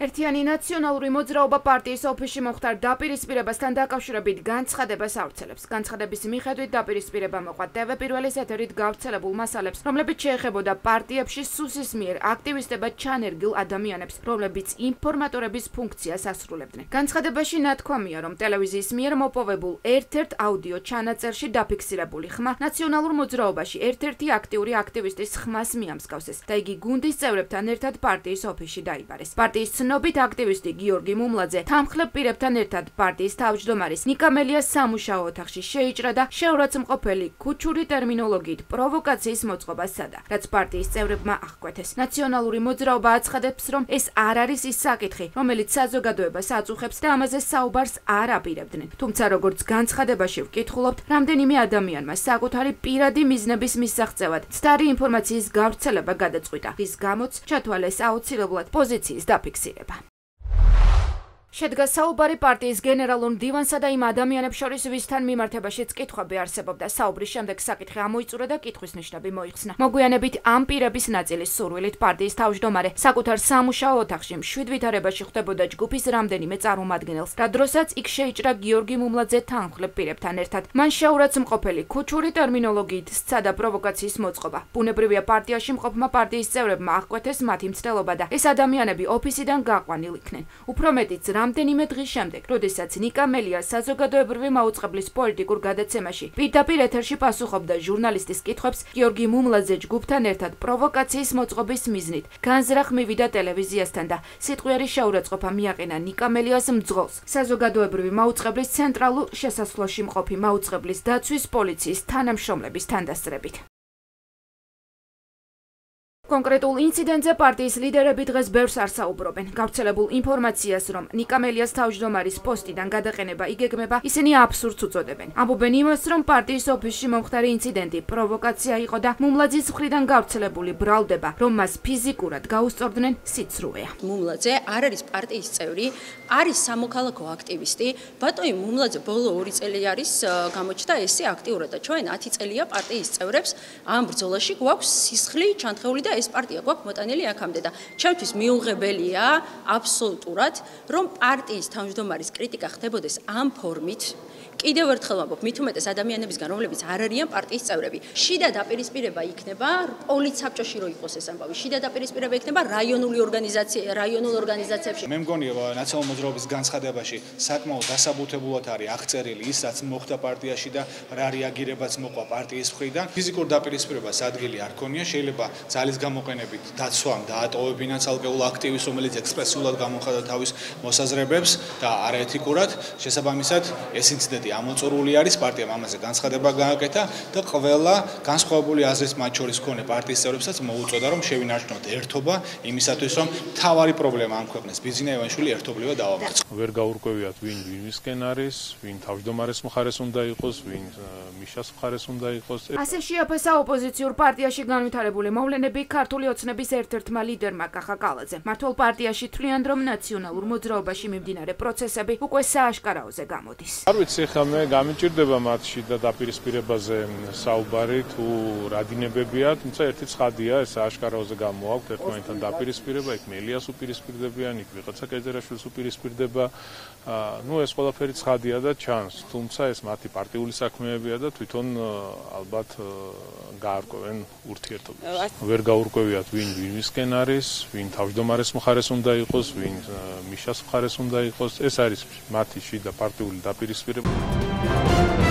ერთიანი ნაციონალური მოძრაობა პარტიის ოფისში მოხდარ დაპირისპირებასთან დაკავშირებით განცხადებას ავრცელებს. განცხადების მიხედვით დაპირისპირება მოყვა TV პირველის ეთერით გავრცელებულ მასალებს, რომლებიც შეეხებოდა პარტიებში სუსის მიერ აქტივისტებად ჩანერგილ ადამიანებს, რომლებიც ინფორმატორების ფუნქციას ასრულებდნენ. განცხადებაში ნათქვამია, რომ ტელევიზიის მიერ მოპოვებულ ერთ-ერთ აუდიო ჩანაწერში დაფიქსირებული ხმა ნაციონალურ მოძრაობაში ერთ-ერთი აქტიური აქტივისტის ხმას მიამსგავსეს და იგი გუნდის წევრებთან ერთად პარტიის ოფისში დაიბარეს. პარტიის ცნობით აქტივისტი გიორგი მუმლაძე თანხლებ პირებთან ერთად პარტიის თავმჯდომარის ნიკამელიას სამუშაო ოთახში შეიჭრა და შეურაცხმყოფელი ქუჩური ტერმინოლოგიით პროვოკაციის მოწყობა სცადა, რაც პარტიის წევრებმა აღკვეთეს. ნაციონალური მოძრაობა აცხადებს, რომ ეს არ არის ის საკითხი, რომელიც საზოგადოებას აწუხებს და ამაზე საუბარს არ აპირებდნენ. თუმცა როგორც განცხადებაში ვკითხულობთ, რამდენიმე ადამიანმა საკუთარი პირადი მიზნების მისაღწევად ცდარი ინფორმაციის გავრცელება გადაწყვიტა, რის გამოც ჩათვალეს აუცილებლად პოზიციის დაფიქსირება. შეიძლება. შედგა საუბარი პარტიის გენერალურ დივანსა და იმ ადამიანებს შორის ვისთან მიმართებაშიც კითხვები არსებობდა. საუბრის შემდეგ საკითხი ამოიწურა და კითხვის ნიშნები მოიხსნა. მოგვიანებით ამ პირების ნაწილის სურვილით პარტიის თავმჯდომარე საკუთარ სამუშაო ოთახში მშვიდ ვითარებაში ხვდებოდა ჯგუფის რამდენიმე წარმომადგენელს და დროსაც იქ შეიჭრა გიორგი მუმლაძე თანხლებ პირებთან ერთად. მან შეურაცხმყოფელი ქუჩური ტერმინოლოგიით სცადა პროვოკაციის მოწყობა. ბუნებრივია პარტიაში მყოფმა პარტიის წევრებმა აღკვეთეს მათი მცდელობა და ეს ადამიანები ოფისიდან გაყვანილ იქნენ. უფრო მეტიც რამდენიმე დღის შემდეგ, როდესაც ნიკა მელია საზოგადოებრივი მაუწყებლის პოლიტიკურ გადაცემაში პირდაპირ ეთერში პასუხობდა ჟურნალისტის კითხვებს, გიორგი მუმლაძე ჯგუფთან ერთად პროვოკაციის მოწყობის მიზნით განზრახ მივიდა ტელევიზიასთან და სიტყვიერი შეურაცხყოფა მიაყენა ნიკა მელიას მძღოლს. საზოგადოებრივი მაუწყებლის ცენტრალურ შესასვლელში მყოფი მაუწყებლის დაცვის პოლიციის თანამშრომლების თანდასწრებით. კონკრეტულ ინციდენტზე პარტიის ლიდერები დღეს ბევრს არ საუბრობენ. გავრცელებულ ინფორმაციას, რომ ნიკამელიას თავმჯდომარის პოსტიდან გადაყენება იგეგმება, ისინი აბსურდს უწოდებენ. ამბობენ იმას, რომ პარტიის ოფისში მომხდარი ინციდენტი პროვოკაცია იყო და მუმლაძის მხრიდან გავრცელებული ბრალდება, რომ მას ფიზიკურად გაუსწორდნენ, სიცრუეა. მუმლაძე არ არის პარტიის წევრი, არის სამოქალაქო აქტივისტი. ბატონი მუმლაძე ბოლო 2 წელი არის გამოჩნდა ესე აქტიურად და ჩვენ 10 წელია პარტიის წევრებს ამ ბრძოლაში გვაქვს სისხლი ჩანთხეული და ეს პარტია გვაქვს მოტანილი აქამდე და ჩემთვის მიუღებელია აბსოლუტურად რომ პარტიის თავმჯდომარის კრიტიკა ხდებოდეს ამ ფორმით კიდევ ერთხელ ვამბობ, მით უმეტეს ადამიანებისგან, რომლებიც არ არიან პარტიის წევრები. შიდა დაპირისპირება იქნება პოლიცაბჭოში რო იყოს ეს ამბავი. შიდა დაპირისპირება იქნება რაიონული ორგანიზაცია, რაიონულ ორგანიზაციებში. მე მგონი ნაციონალურ მოძრაობის განცხადებაში საკმაოდ დასაბუთებულად არის აღწერილი ის, რაც მოხდა პარტიაში და რა რეაგირებაც მოყვა პარტიის მხრიდან. ფიზიკურ დაპირისპირებას ადგილი არ ქონია, შეიძლება ძალის გამოყენებით დაცვამ დაატოვებინა ცალკეულ აქტივისტს, რომელიც ექსპრესიულად გამოხატა თავის მოსაზრებებს და არაეთიკურად. შესაბამისად, ეს ინციდენტი პარტია ამოწურული არის, პარტიამ ამაზე განცხადება გააკეთა და ყველა განსხვავებული აზრის მათ შორის მქონე პარტიის წევრებსაც მოუწოდა რომ შევინარჩუნოთ ერთობა იმისათვის რომ თავარი პრობლემა ამ ქვეყნის ბიზნესია ევანშვილი ერთობლივად დავამარცხოთ. ვერ გაურკვევიათ ვინ ვინისკენ არის, ვინ თავმჯდომარეს მხარეს უნდა იყოს, ვინ მიშას მხარეს უნდა იყოს. ასე შეაფასა ოპოზიციურ პარტიაში განვითარებული მოვლენები ქართული ოცნების ერთ-ერთმა ლიდერმა კახა კალაძე. მართულ პარტიაში თვლიან რომ ნაციონალურ მოძრაობაში მიმდინარე პროცესები უკვე სააშკარაოზე გამოდის. არ ვიცი ხა მე გამიჭirdება მათში და დაპირისპირებაზე საუბარი თუ რადინებებია, თუმცა ერთი ცხადია, ეს აშკარაოზე გამოაქვთ ერთმანეთთან დაპირისპირება, იქ მელიას უპირისპირდებიან, იქ ვიღაცა კეძერაშვილს უპირისპირდება. აა ნუ ეს ყველაფერი ცხადია და ჩანს, თუმცა ეს მათი პარტიული საქმეებია და თვითონ ალბათ გაარკვევენ ურთიერთობებს. ვერ გაურკვევიათ ვინ ვინისკენ არის, ვინ თავმჯდომარეს მხარეს უნდა იყოს, ვინ მიშას მხარეს უნდა იყოს. ეს არის მათი შიდა პარტიული დაპირისპირება. Thank you.